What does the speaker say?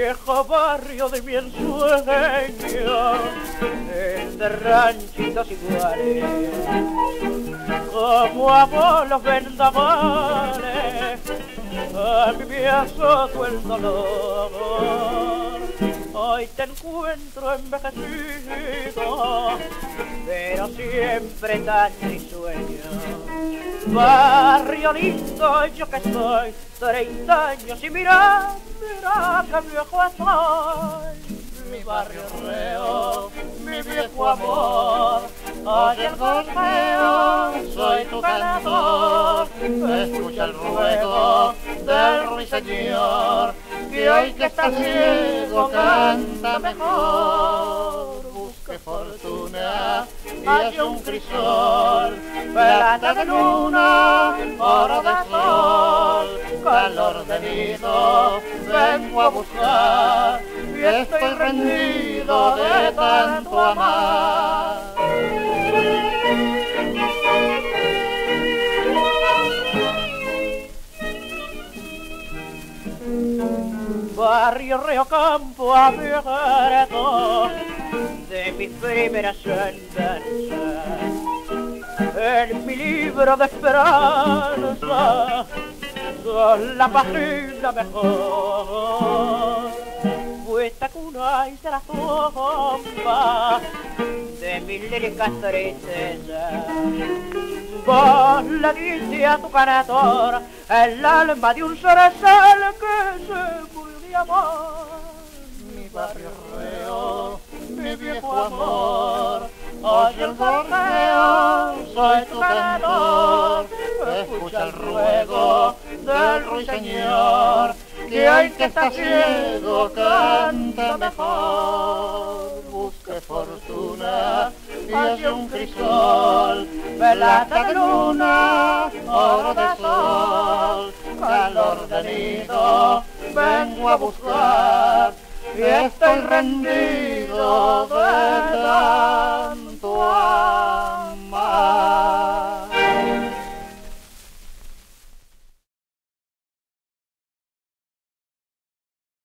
viejo barrio de mi ensueño, de ranchitos iguales, como amo los vendavales, a mí me el dolor. Hoy te encuentro envejecido, pero siempre tan risueño. Barrio lindo, yo que soy, 30 años y mira, mira que viejo estoy. Mi barrio reo, mi viejo amor, oye el golpeo, soy tu ganador. Escucha el ruego del ruiseñor, que hoy que está ciego canta mejor. Fortuna y hace un crisol, plata de luna, oro de sol, calor de nido, vengo a buscar y estoy rendido de tanto amar. Barrio Río Campo abierto de mis primeras andanzas en mi libro de esperanza son la página mejor. Esta cuna y se la sombra de mi lírica tristeza vos le diste a tu canador el alma de un cerezal que se murió de amor mi barrio reo mi viejo amor Oye el correo, soy tu cantor, escucha el ruego del ruiseñor, que hay que está ciego canta mejor. Busque fortuna y un crisol, velata de luna, oro de sol, calor de nido, vengo a buscar y estoy rendido de